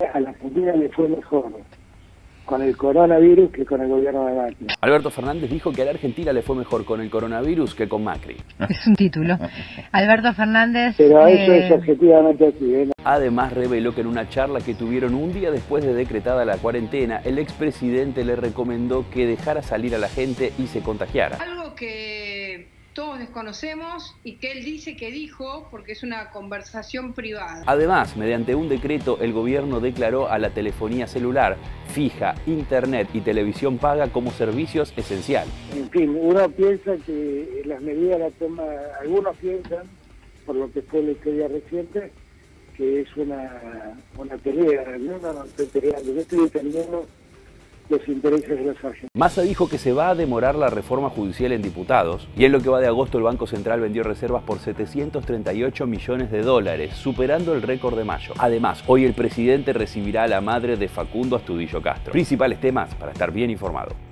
A la Argentina le fue mejor con el coronavirus que con el gobierno de Macri. Alberto Fernández dijo que a la Argentina le fue mejor con el coronavirus que con Macri. Es un título. Alberto Fernández... Pero eso es objetivamente así. ¿eh? Además reveló que en una charla que tuvieron un día después de decretada la cuarentena, el expresidente le recomendó que dejara salir a la gente y se contagiara. Algo que todos desconocemos y que él dice que dijo porque es una conversación privada. Además, mediante un decreto, el gobierno declaró a la telefonía celular, fija, internet y televisión paga como servicios esenciales. En fin, uno piensa que las medidas las toma, algunos piensan, por lo que fue la historia reciente, que es una, una pelea. Yo no, no estoy peleando, yo estoy defendiendo los intereses de los argentinos. Massa dijo que se va a demorar la reforma judicial en diputados y en lo que va de agosto el Banco Central vendió reservas por 738 millones de dólares, superando el récord de mayo. Además, hoy el presidente recibirá a la madre de Facundo Astudillo Castro. Principales temas para estar bien informado.